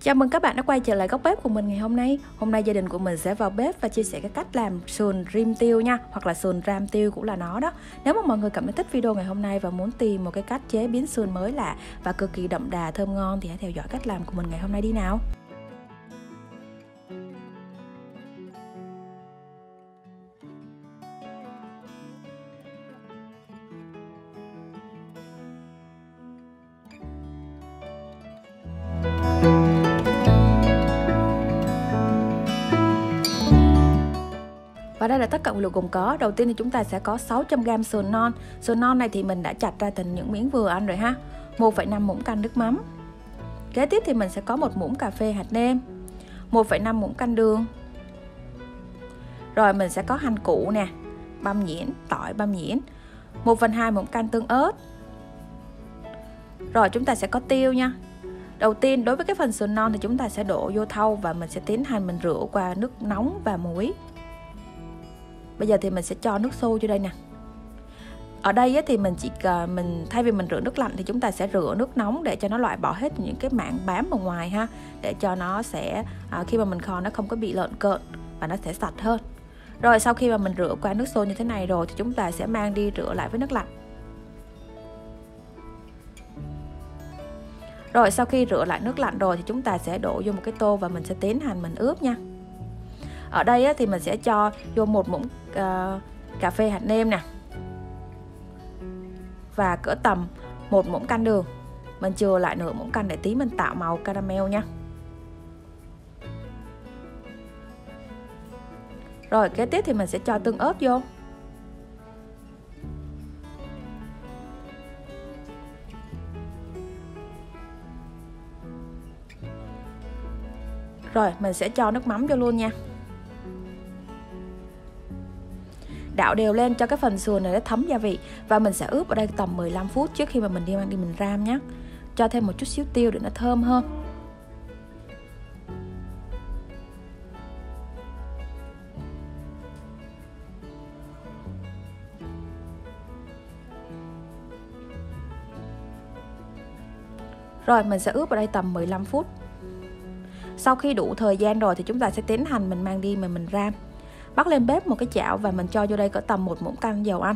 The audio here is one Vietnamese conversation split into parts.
Chào mừng các bạn đã quay trở lại góc bếp của mình ngày hôm nay. Hôm nay gia đình của mình sẽ vào bếp và chia sẻ cái cách làm sườn rim tiêu nha, Hoặc là sườn ram tiêu cũng là nó đó. Nếu mà mọi người cảm thấy thích video ngày hôm nay và muốn tìm một cái cách chế biến sườn mới lạ Và cực kỳ đậm đà, thơm ngon thì hãy theo dõi cách làm của mình ngày hôm nay đi nào. Và đây là tất cả nguyên liệu gồm có. Đầu tiên thì chúng ta sẽ có 600g sườn non. Sườn non này thì mình đã chặt ra thành những miếng vừa ăn rồi ha. 1,5 muỗng canh nước mắm. Kế tiếp thì mình sẽ có một muỗng cà phê hạt nêm, 1,5 muỗng canh đường. Rồi mình sẽ có hành củ nè, băm nhuyễn, tỏi băm nhuyễn, 1 phần 2 muỗng canh tương ớt. Rồi chúng ta sẽ có tiêu nha. Đầu tiên đối với cái phần sườn non thì chúng ta sẽ đổ vô thau và mình sẽ tiến hành mình rửa qua nước nóng và muối bây giờ thì mình sẽ cho nước sôi vô đây nè. Ở đây thì mình chỉ mình, thay vì mình rửa nước lạnh thì chúng ta sẽ rửa nước nóng để cho nó loại bỏ hết những cái mảng bám ở ngoài ha, để cho nó sẽ à, khi mà mình kho nó không có bị lợn cợn và nó sẽ sạch hơn. Rồi sau khi mà mình rửa qua nước sôi như thế này rồi thì chúng ta sẽ mang đi rửa lại với nước lạnh. Rồi sau khi rửa lại nước lạnh rồi thì chúng ta sẽ đổ vô một cái tô và mình sẽ tiến hành mình ướp nha ở đây thì mình sẽ cho vô một muỗng uh, cà phê hạt nêm nè. Và cỡ tầm một muỗng canh đường. Mình chừa lại nửa muỗng canh để tí mình tạo màu caramel nha. Rồi kế tiếp thì mình sẽ cho tương ớt vô. Rồi mình sẽ cho nước mắm vô luôn nha. Đảo đều lên cho cái phần sườn này nó thấm gia vị. Và mình sẽ ướp ở đây tầm 15 phút trước khi mà mình đi mang đi mình ram nhé cho thêm một chút xíu tiêu để nó thơm hơn. Rồi, mình sẽ ướp ở đây tầm 15 phút. Sau khi đủ thời gian rồi thì chúng ta sẽ tiến hành mình mang đi mà mình ram bắt lên bếp một cái chảo và mình cho vô đây cỡ tầm một muỗng canh dầu ăn.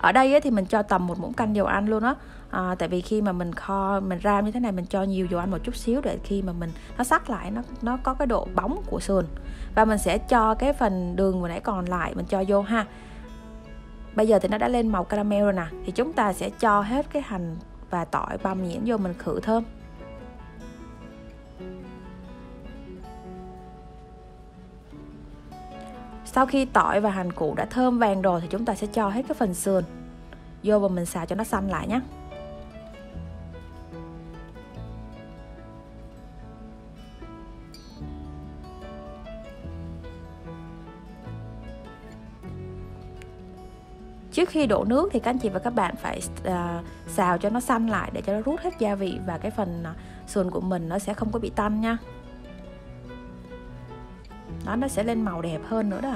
Ở đây thì mình cho tầm một muỗng canh dầu ăn luôn á. À, tại vì khi mà mình kho mình ram như thế này mình cho nhiều dầu ăn một chút xíu để khi mà mình nó sắc lại nó nó có cái độ bóng của sườn. Và mình sẽ cho cái phần đường vừa nãy còn lại mình cho vô ha. Bây giờ thì nó đã lên màu caramel rồi nè thì chúng ta sẽ cho hết cái hành và tỏi băm nhuyễn vô mình khử thơm. Sau khi tỏi và hành củ đã thơm vàng rồi thì chúng ta sẽ cho hết cái phần sườn. Vô và mình xào cho nó xanh lại nhé. Trước khi đổ nước thì các anh chị và các bạn phải uh, xào cho nó xanh lại để cho nó rút hết gia vị và cái phần uh, sườn của mình nó sẽ không có bị tanh nha đó nó sẽ lên màu đẹp hơn nữa đó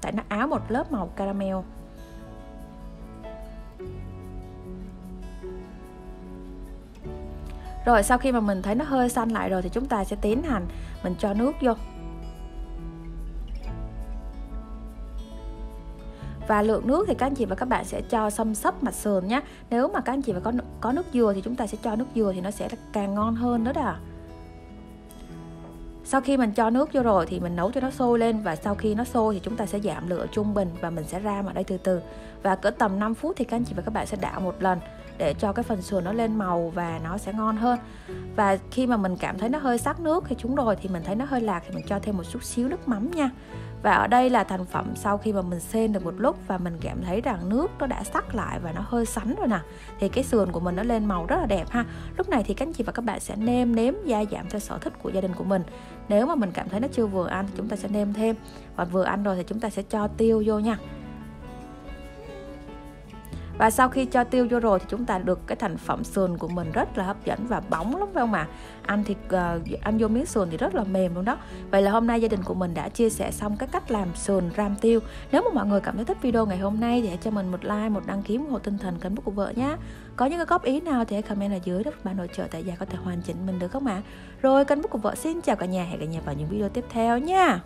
tại nó áo một lớp màu caramel. Rồi, sau khi mà mình thấy nó hơi xanh lại rồi thì chúng ta sẽ tiến hành mình cho nước vô. Và lượng nước thì các anh chị và các bạn sẽ cho xâm sấp mặt sườn nhé. Nếu mà các anh chị và có có nước dừa thì chúng ta sẽ cho nước dừa thì nó sẽ càng ngon hơn nữa đó sau khi mình cho nước vô rồi thì mình nấu cho nó sôi lên và sau khi nó sôi thì chúng ta sẽ giảm lửa trung bình và mình sẽ ra ở đây từ từ. Và cỡ tầm 5 phút thì các anh chị và các bạn sẽ đảo một lần để cho cái phần sườn nó lên màu và nó sẽ ngon hơn. Và khi mà mình cảm thấy nó hơi sắc nước hay chúng rồi thì mình thấy nó hơi lạc thì mình cho thêm một chút xíu nước mắm nha. Và ở đây là thành phẩm sau khi mà mình xên được một lúc và mình cảm thấy rằng nước nó đã sắc lại và nó hơi sánh rồi nè, thì cái sườn của mình nó lên màu rất là đẹp ha. Lúc này thì các anh chị và các bạn sẽ nêm nếm gia giảm theo sở thích của gia đình của mình. Nếu mà mình cảm thấy nó chưa vừa ăn thì chúng ta sẽ nêm thêm. Và vừa ăn rồi thì chúng ta sẽ cho tiêu vô nha và sau khi cho tiêu vô rồi thì chúng ta được cái thành phẩm sườn của mình rất là hấp dẫn và bóng lắm phải không ạ? Ăn thì uh, ờ, ăn vô miếng sườn thì rất là mềm luôn đó. Vậy là hôm nay gia đình của mình đã chia sẻ xong cái cách làm sườn ram tiêu. Nếu mà mọi người cảm thấy thích video ngày hôm nay thì hãy cho mình một like một đăng ký ủng hộ tinh thần kênh của vợ nhé có những cái góp ý nào thì hãy comment ở dưới đó bạn nội trợ tại gia có thể hoàn chỉnh mình được không ạ? Rồi kênh của vợ xin chào cả nhà hẹn cả nhà vào những video tiếp theo nha.